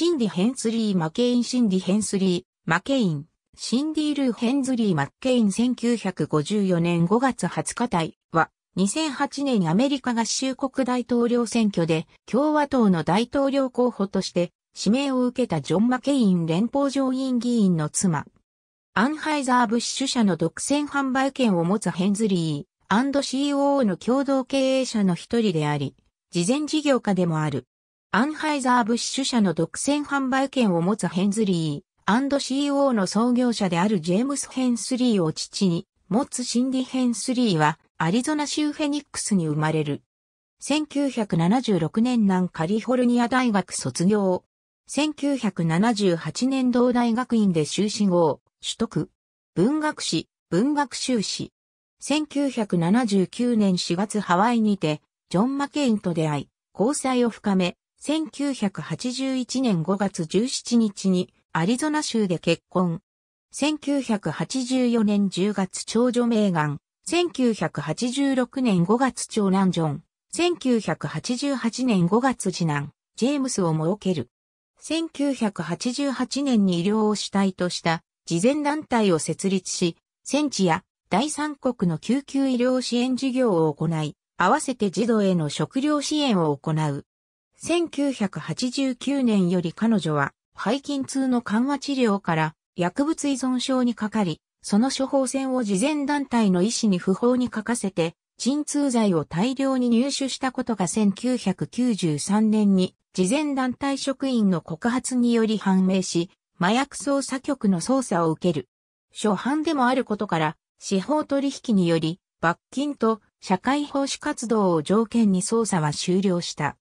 シンディ・ヘンスリー・マケイン・シンディ・ヘンスリー、マケイン、シンディ・ルー・ヘンズリー・マッケイン1954年5月20日隊は、2008年アメリカ合衆国大統領選挙で共和党の大統領候補として指名を受けたジョン・マケイン連邦上院議員の妻。アンハイザー・ブッシュ社の独占販売権を持つヘンズリー &COO の共同経営者の一人であり、事前事業家でもある。アンハイザー・ブッシュ社の独占販売権を持つヘンズリー &CO の創業者であるジェームス・ヘンスリーを父に持つシンディ・ヘンスリーはアリゾナ州フェニックスに生まれる。1976年南カリフォルニア大学卒業。1978年同大学院で修士号、取得。文学史、文学修士。1979年4月ハワイにて、ジョン・マケインと出会い、交際を深め、1981年5月17日にアリゾナ州で結婚。1984年10月長女メーガン、1986年5月長男ジョン、1988年5月次男、ジェームスを設ける。1988年に医療を主体とした慈善団体を設立し、戦地や第三国の救急医療支援事業を行い、合わせて児童への食料支援を行う。1989年より彼女は背筋痛の緩和治療から薬物依存症にかかり、その処方箋を慈善団体の医師に不法に書かせて、鎮痛剤を大量に入手したことが1993年に慈善団体職員の告発により判明し、麻薬捜査局の捜査を受ける。初犯でもあることから、司法取引により、罰金と社会奉仕活動を条件に捜査は終了した。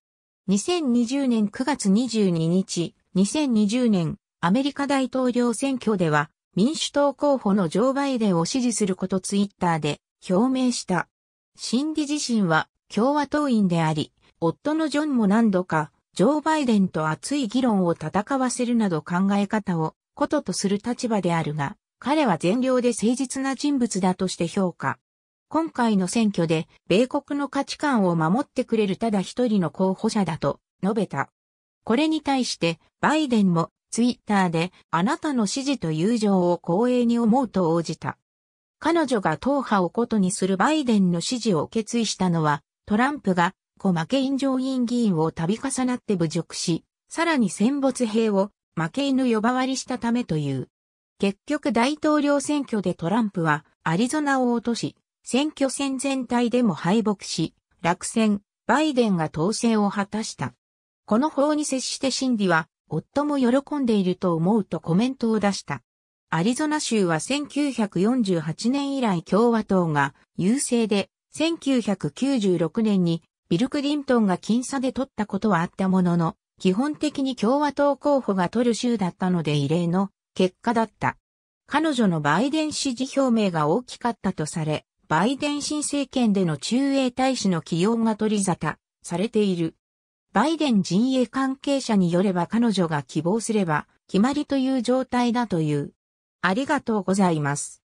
2020年9月22日、2020年アメリカ大統領選挙では民主党候補のジョー・バイデンを支持することツイッターで表明した。シンディ自身は共和党員であり、夫のジョンも何度かジョー・バイデンと熱い議論を戦わせるなど考え方をこととする立場であるが、彼は善良で誠実な人物だとして評価。今回の選挙で米国の価値観を守ってくれるただ一人の候補者だと述べた。これに対してバイデンもツイッターであなたの支持と友情を光栄に思うと応じた。彼女が党派をことにするバイデンの支持を決意したのは、トランプが故マケイン上院議員を度重なって侮辱し、さらに戦没兵をマケイヌ呼ばわりしたためという。結局大統領選挙でトランプはアリゾナを落とし、選挙戦全体でも敗北し、落選、バイデンが当選を果たした。この法に接してシンディは夫も喜んでいると思うとコメントを出した。アリゾナ州は1948年以来共和党が優勢で、1996年にビル・クリントンが僅差で取ったことはあったものの、基本的に共和党候補が取る州だったので異例の結果だった。彼女のバイデン支持表明が大きかったとされ、バイデン新政権での中英大使の起用が取り沙汰されている。バイデン陣営関係者によれば彼女が希望すれば決まりという状態だという。ありがとうございます。